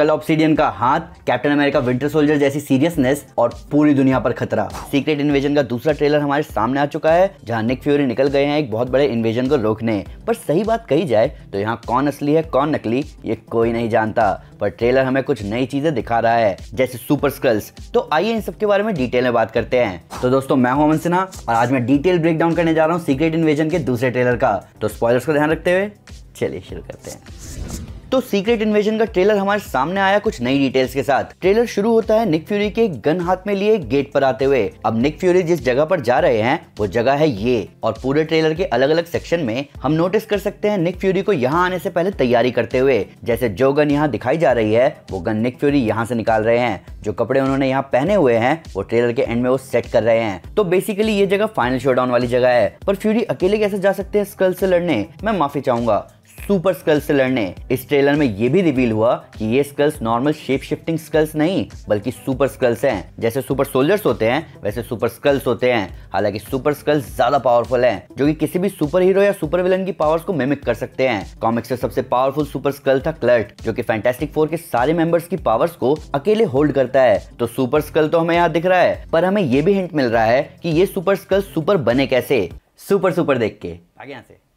कल ऑप्सीडियन का हाथ कैप्टन अमेरिका विंटर सोल्जर जैसी सीरियसनेस और पूरी दुनिया पर खतरा। सीक्रेट इन्वेजन का दूसरा ट्रेलर हमारे सामने आ चुका है, जहाँ निक फ्यूरी निकल गए हैं एक बहुत बड़े इन्वेजन को रोकने। पर सही बात कही जाए तो यहाँ कौन असली है, कौन नकली, ये कोई नहीं जानता। पर ट्रेलर हमें कुछ नई चीज़ें दिखा रहा है, जैसे सुपर स्कल्स तो आइए इन सबके बारे में डिटेल में बात करते हैं। तो दोस्तों, मैं हूँ अमन सिन्हा, और आज मैं डिटेल ब्रेक डाउन करने जा रहा हूँ सीक्रेट इन्वेजन के दूसरे ट्रेलर का। तो स्पॉयलर्स को ध्यान रखते हुए, चलिए शुरू करते हैं। तो सीक्रेट इन्वेजन का ट्रेलर हमारे सामने आया कुछ नई डिटेल्स के साथ। ट्रेलर शुरू होता है निक फ्यूरी के गन हाथ में लिए गेट पर आते हुए। अब निक फ्यूरी जिस जगह पर जा रहे हैं, वो जगह है ये। और पूरे ट्रेलर के अलग अलग सेक्शन में हम नोटिस कर सकते हैं निक फ्यूरी को यहाँ आने से पहले तैयारी करते हुए। जैसे जो गन यहाँ दिखाई जा रही है, वो गन निक फ्यूरी यहाँ से निकाल रहे हैं। जो कपड़े उन्होंने यहाँ पहने हुए हैं, वो ट्रेलर के एंड में वो सेट कर रहे हैं। तो बेसिकली ये जगह फाइनल शोडाउन वाली जगह है। पर फ्यूरी अकेले कैसे जा सकते हैं स्कल से लड़ने? मैं माफ़ी चाहूँगा। सुपर स्कल्स से लड़ने। इस ट्रेलर में ये भी रिवील हुआ कि ये Skrulls normal shape shifting Skrulls नहीं, बल्कि सुपर स्कल्स हैं। जैसे सुपर सोल्जर्स होते हैं, वैसे सुपर स्कल्स होते हैं। हालाँकि सुपर स्कल्स ज़्यादा पावरफुल हैं, जो कि किसी भी सुपर हीरो या सुपर विलन की पावर्स को मिमिक कर सकते हैं। कॉमिक्स से सबसे पावरफुल सुपर स्कल था क्लर्ट, जो कि फैंटास्टिक फोर के सारे मेंबर्स की पावर्स को अकेले होल्ड करता है। तो सुपर स्कल तो हमें यहाँ दिख रहा है, पर हमें ये भी हिंट मिल रहा है कि ये सुपर स्कल सुपर बने कैसे? सुपर सुपर देख के। आगे यहाँ से।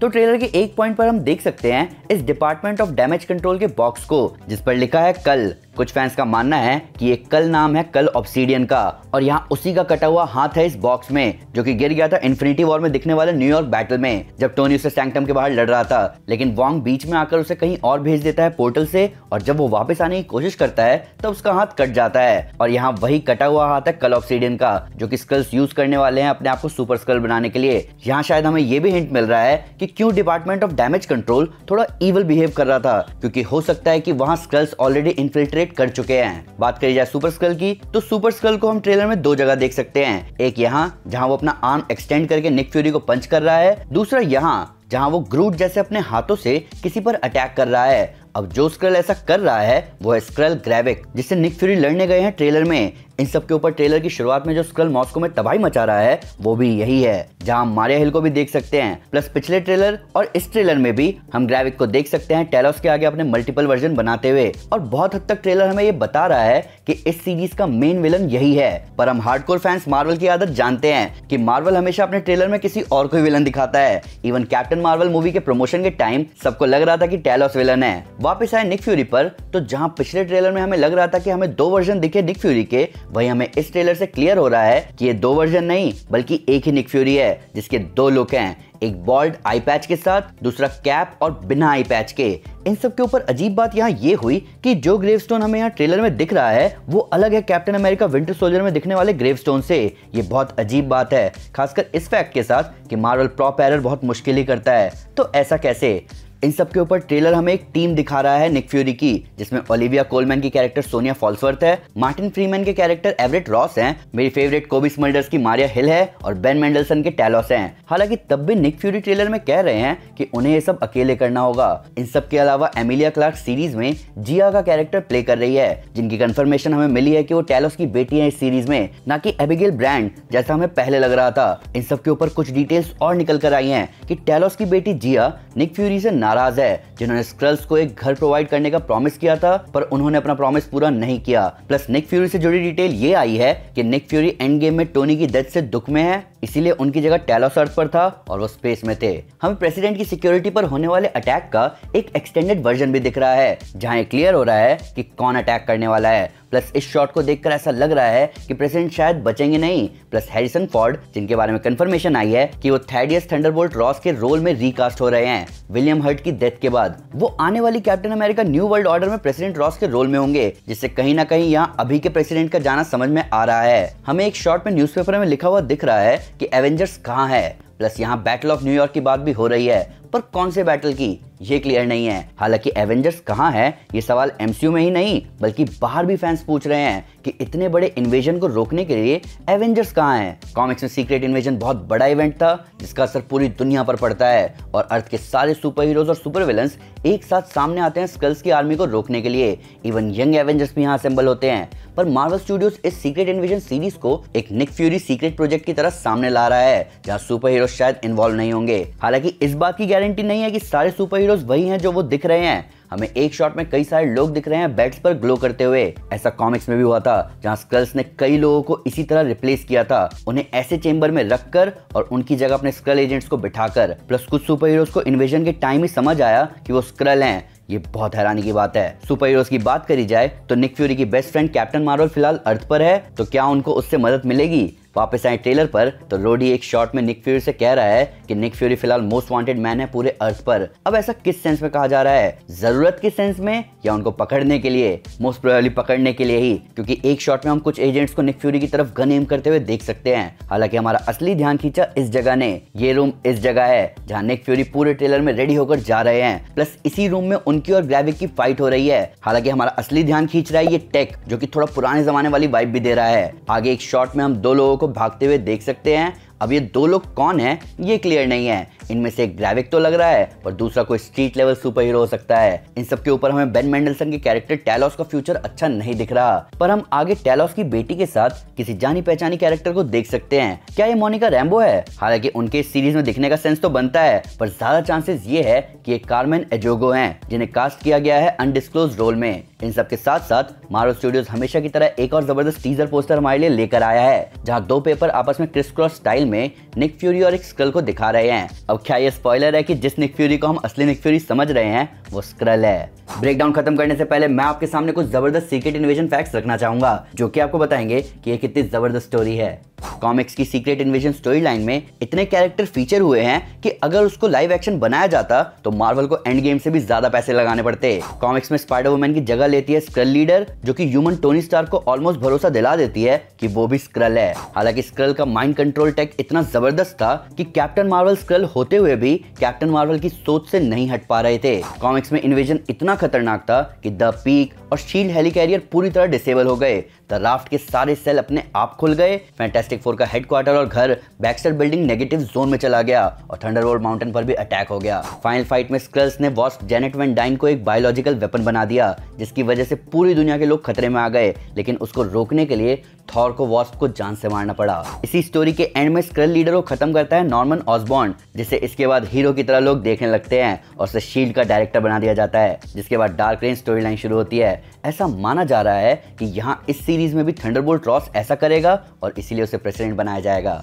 तो ट्रेलर के एक पॉइंट पर हम देख सकते हैं इस डिपार्टमेंट ऑफ़ डैमेज कंट्रोल के बॉक्स को, जिस पर लिखा है कल। कुछ फैंस का मानना है कि ये कल नाम है, कल ऑब्सीडियन का। और यहाँ उसी का कटा हुआ हाथ है इस बॉक्स में, जो कि गिर गया था इन्फिनिटी वॉर में दिखने वाले न्यूयॉर्क बैटल में, जब टोनी उसे सैंक्टम के बाहर लड़ रहा था। लेकिन वॉन्ग बीच में आकर उसे कहीं और भेज देता है पोर्टल से, और जब वो वापस आने की कोशिश करता है, तब तो उसका हाथ कट जाता है। और यहाँ वही कटा हुआ हाथ है कल ऑब्सीडियन का, जो की स्कल्स यूज़ करने वाले हैं अपने आप को सुपर स्कल बनाने के लिए। यहाँ शायद हमें ये भी हिंट मिल रहा है कि क्यों डिपार्टमेंट ऑफ़ डैमेज कंट्रोल थोड़ा इवल बिहेव कर रहा था, क्योंकि हो सकता है कि वहाँ स्कल्स ऑलरेडी इन्फिल्ट्रेट कर चुके हैं। बात करी जाए सुपर स्कल की तो सुपर स्कल को हम ट्रेलर में दो जगह देख सकते हैं। एक यहाँ, जहाँ वो अपना आर्म एक्सटेंड करके निक फ्यूरी को पंच कर रहा है। दूसरा यहाँ, जहाँ वो ग्रूट जैसे अपने हाथों से किसी पर अटैक कर रहा है। अब जो स्क्रल ऐसा कर रहा है, वो है स्क्रल ग्रेविक जिससे निक फ्यूरी लड़ने गए हैं ट्रेलर में। इन सब के ऊपर ट्रेलर की शुरुआत में जो स्क्रल मॉस्को में तबाही मचा रहा है, वो भी यही है। जहाँ मारिया हिल को भी देख सकते हैं, प्लस पिछले ट्रेलर और इस ट्रेलर में भी हम ग्रेविक को देख सकते हैं टेलोस के आगे अपने मल्टीपल वर्जन बनाते हुए। और बहुत हद तक ट्रेलर हमें ये बता रहा है कि इस सीरीज़ का मेन विलन यही है। पर हम हार्डकोर फैंस मार्वल की आदत जानते हैं कि मार्वल हमेशा अपने ट्रेलर में किसी और को विलन दिखाता है। इवन कैप्टन मार्वल मूवी के प्रमोशन के टाइम सबको लग रहा था कि टेलोस विलन है। वापस आए निक फ्यूरी पर तो जहाँ पिछले ट्रेलर में हमें लग रहा था कि हमें दो वर्जन दिखे निक फ्यूरी के वही हमें इस ट्रेलर से क्लियर हो रहा है कि ये दो वर्जन नहीं, बल्कि एक ही निक फ्यूरी है, जिसके दो लुक हैं। एक बॉल्ड आई पैच के साथ, दूसरा कैप और बिना आई पैच के। इन सब के ऊपर अजीब बात यहाँ ये हुई कि जो ग्रेवस्टोन हमें यहाँ ट्रेलर में दिख रहा है, वो अलग है कैप्टन अमेरिका विंटर सोल्जर में दिखने वाले ग्रेवस्टोन से। ये बहुत अजीब बात है, खासकर इस फैक्ट के साथ कि मार्वल प्रॉप एरर बहुत मुश्किल ही करता है। तो ऐसा कैसे? इन सब के ऊपर ट्रेलर हमें एक टीम दिखा रहा है निक फ्यूरी की, जिसमें ओलिविया कोलमैन की कैरेक्टर सोनिया फॉल्सवर्थ है, मार्टिन फ्रीमैन के कैरेक्टर एवरेट रॉस हैं, मेरी फेवरेट कोबी स्मल्डर्स की मारिया हिल है और बेन मेंडलसन के टैलोस हैं। हालाँकि तब भी निक फ्यूरी ट्रेलर में कह रहे हैं कि उन्हें ये सब अकेले करना होगा। इन सब के अलावा एमिलिया क्लार्क सीरीज़ में जिया का कैरेक्टर प्ले कर रही है, जिनकी कंफर्मेशन हमें मिली है कि वो टैलोस की बेटी है इस सीरीज़ में, न कि एबिगेल ब्रांड, जैसा हमें पहले लग रहा था। इन सब के ऊपर कुछ डिटेल्स और निकल कर आई है की टैलोस की बेटी जिया निक फ्यूरी से नाराज़ है। जिन्होंने स्क्रल्स को एक घर प्रोवाइड करने का प्रॉमिस किया था, पर उन्होंने अपना प्रॉमिस पूरा नहीं किया। प्लस निक फ्यूरी से जुड़ी डिटेल ये आई है कि निक फ्यूरी एंड गेम में टोनी की डेथ से दुख में है। इसीलिए उनकी जगह टैलोस अर्थ पर था और वो स्पेस में थे। हमें प्रेसिडेंट की सिक्योरिटी पर होने वाले अटैक का एक एक्सटेंडेड वर्जन भी दिख रहा है, जहाँ ये क्लियर हो रहा है कि कौन अटैक करने वाला है। प्लस इस शॉट को देखकर ऐसा लग रहा है कि प्रेसिडेंट शायद बचेंगे नहीं। प्लस हैरिसन फोर्ड जिनके बारे में कंफर्मेशन आई है कि वो थैडियस थंडरबोल्ट रॉस के रोल में रिकास्ट हो रहे हैं। विलियम हर्ट की डेथ के बाद। वो आने वाली Captain America New World Order में प्रेसिडेंट रॉस के रोल में होंगे, जिससे कहीं ना कहीं यहाँ अभी के प्रेसिडेंट का जाना समझ में आ रहा है। हमें एक शॉट में न्यूज़पेपर में लिखा हुआ दिख रहा है कि एवेंजर्स कहाँ है? प्लस यहाँ बैटल ऑफ़ न्यूयॉर्क की बात भी हो रही है, पर कौन से बैटल की? ये क्लियर नहीं है। हालाँकि एवेंजर्स कहाँ है, ये सवाल एमसीयू में ही नहीं, बल्कि बाहर भी फैंस पूछ रहे हैं कि इतने बड़े इन्वेजन को रोकने के लिए एवेंजर्स कहाँ है। कॉमिक्स में सीक्रेट इन्वेजन बहुत बड़ा इवेंट था, जिसका असर पूरी दुनिया पर पड़ता है और अर्थ के सारे सुपर हीरोज और सुपर विलन्स एक साथ सामने आते हैं स्कल्स की आर्मी को रोकने के लिए। इवन यंग एवेंजर्स भी यहाँ असेंबल होते हैं। पर मार्वल स्टूडियोज इस सीक्रेट इन्वेजन सीरीज़ को एक निक फ्यूरी सीक्रेट प्रोजेक्ट की तरह सामने ला रहा है, जहाँ सुपर हीरो शायद इन्वॉल्व नहीं होंगे। हालाँकि इस बात की गारंटी नहीं है कि सारे सुपर हीरो हीरोज वही हैं जो वो दिख रहे हैं। हमें एक शॉट में कई सारे लोग दिख रहे हैं बेड्स पर ग्लो करते हुए। ऐसा कॉमिक्स में भी हुआ था, जहाँ स्कल्स ने कई लोगों को इसी तरह रिप्लेस किया था। उन्हें ऐसे चेंबर में रखकर और उनकी जगह अपने स्क्रल एजेंट्स को बिठाकर। प्लस कुछ सुपर हीरोज को इन्वेजन के टाइम ही समझ आया कि वो स्क्रल हैं। ये बहुत हैरानी की बात है। सुपर हीरोज की बात करी जाए तो निक फ्यूरी की बेस्ट फ्रेंड कैप्टन मार्वल फ़िलहाल अर्थ पर है। तो क्या उनको उससे मदद मिलेगी? वापस आए ट्रेलर पर तो रोडी एक शॉट में निक फ्यूरी से कह रहा है कि निक फ्यूरी फ़िलहाल मोस्ट वांटेड मैन है पूरे अर्थ पर। अब ऐसा किस सेंस में कहा जा रहा है? ज़रूरत के सेंस में? या उनको पकड़ने के लिए? मोस्ट प्रोबेबली पकड़ने के लिए ही, क्योंकि एक शॉट में हम कुछ एजेंट्स को निक फ्यूरी की तरफ़ गन एम करते हुए देख सकते हैं। हालाँकि हमारा असली ध्यान खींचा इस जगह ने। ये रूम इस जगह है, जहाँ निक फ्यूरी पूरे ट्रेलर में रेडी होकर जा रहे हैं। प्लस इसी रूम में उनकी और ग्रेविक की फाइट हो रही है। हालाँकि हमारा असली ध्यान खींच रहा है ये टेक जो की थोड़ा पुराने जमाने वाली वाइब भी दे रहा है। आगे एक शॉट में हम दो लोगों को भागते हुए देख सकते हैं। अब ये दो लोग कौन है? ये क्लियर नहीं है। इनमें से एक ग्रेविक तो लग रहा है, पर दूसरा कोई स्ट्रीट लेवल सुपर हीरो हो सकता है। इन सब के ऊपर हमें बेन मेंडलसन के कैरेक्टर टैलोस का फ्यूचर अच्छा नहीं दिख रहा। पर हम आगे टैलोस की बेटी के साथ किसी जानी पहचानी कैरेक्टर को देख सकते हैं। क्या ये मोनिका रैम्बो है? हालाँकि उनके इस सीरीज़ में दिखने का सेंस तो बनता है, पर ज़्यादा चांसेस ये है कि ये कार्मेन एजोगो हैं, जिन्हें कास्ट किया गया है अनडिस्क्लोज रोल में। इन सब के साथ साथ मारो स्टूडियोज हमेशा की तरह एक और ज़बरदस्त टीजर पोस्टर हमारे लिए लेकर आया है, जहाँ दो पेपर आपस में क्रिस क्रॉस स्टाइल में निक फ्यूरी और एक स्कल को दिखा रहे हैं। अब क्या ये स्पॉइलर है कि जिस निक फ्यूरी को हम असली निक फ्यूरी समझ रहे हैं, वो स्क्रल है। ब्रेकडाउन खत्म करने से पहले मैं आपके सामने कुछ ज़बरदस्त सीक्रेट इन्वेजन फैक्ट्स रखना चाहूँगा, जो कि आपको बताएँगे कि ये कितनी ज़बरदस्त स्टोरी है। कॉमिक्स की सीक्रेट इन्वेजन स्टोरी लाइन में इतने कैरेक्टर फीचर हुए हैं कि अगर उसको लाइव एक्शन बनाया जाता तो मार्वल को एंड गेम से भी ज़्यादा पैसे लगाने पड़ते। कॉमिक्स में स्पाइडर वुमैन की जगह लेती है स्क्रल लीडर जो कि ह्यूमन टोनी स्टार को ऑलमोस्ट भरोसा दिला देती है कि वो भी स्क्रल है। हालाँकि स्क्रल का माइंड कंट्रोल टेक इतना ज़बरदस्त था कि कैप्टन मार्वल स्क्रल होते हुए भी कैप्टन मार्वल की सोच से नहीं हट पा रहे थे। कॉमिक्स में इन्वेजन इतना खतरनाक था कि द पीक और शील्ड हेलीकैरियर पूरी तरह डिसेबल हो गए। द राफ्ट के सारे सेल अपने आप खुल गए। फैंटेस्टिक फोर का हेडक्वार्टर और घर बैक्सटर बिल्डिंग नेगेटिव जोन में चला गया और थंडरबोल्ट माउंटेन पर भी अटैक हो गया। फाइनल फाइट में स्क्रल्स ने वॉस्ट जेनेट वेन डाइन को एक बायोलॉजिकल वेपन बना दिया, जिसकी वजह से पूरी दुनिया के लोग खतरे में आ गए, लेकिन उसको रोकने के लिए थॉर को वॉस्प को जान से मारना पड़ा। इसी स्टोरी के एंड में स्क्रल लीडर को खत्म करता है नॉर्मन ऑसबॉन्ड जिसे इसके बाद हीरो की तरह लोग देखने लगते हैं और उसे शील्ड का डायरेक्टर बना दिया जाता है, जिसके बाद डार्क रेंज स्टोरी लाइन शुरू होती है। ऐसा माना जा रहा है कि यहाँ इस सीरीज़ में भी थंडरबोल्ट रॉस ऐसा करेगा और इसीलिए उसे प्रेसिडेंट बनाया जाएगा।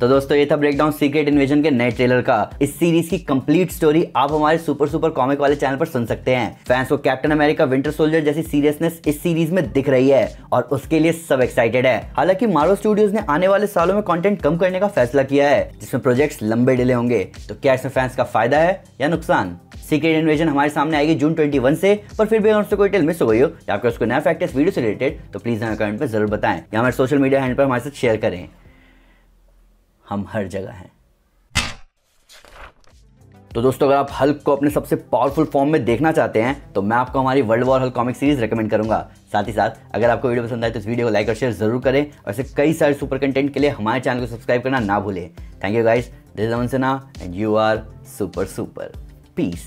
तो दोस्तों, ये था ब्रेकडाउन सीक्रेट इन्वेजन के नए ट्रेलर का। इस सीरीज़ की कंप्लीट स्टोरी आप हमारे सुपर सुपर कॉमिक वाले चैनल पर सुन सकते हैं। फैंस को कैप्टन अमेरिका विंटर सोल्जर जैसी सीरियसनेस इस सीरीज़ में दिख रही है और उसके लिए सब एक्साइटेड है। हालाँकि मारो स्टूडियोज ने आने वाले सालों में कॉन्टेंट कम करने का फैसला किया है, जिसमें प्रोजेक्ट लंबे डिले होंगे। तो क्या इसमें फैंस का फ़ायदा है या नुकसान? सीक्रेट इन्वेजन हमारे सामने आएगी जून 21 से, पर फिर भी अगर उससे कोई मिस हो गई हो, या आपका उसको नया फैक्ट इस वीडियो से रिलेटेड तो प्लीज़ हमें कमेंट पर ज़रूर बताएँ। या हमारे सोशल मीडिया हैंडल पर हमारे साथ शेयर करें। हम हर जगह हैं। तो दोस्तों, अगर आप हल्क को अपने सबसे पावरफुल फॉर्म में देखना चाहते हैं तो मैं आपको हमारी World War Hulk comic series recommend करूँगा। साथ ही साथ, अगर आपको वीडियो पसंद आए तो इस वीडियो को लाइक और शेयर ज़रूर करें और ऐसे कई सारे सुपर कंटेंट के लिए हमारे चैनल को सब्सक्राइब करना ना भूलें। Thank you guys this Aman Sinha and you are super super peace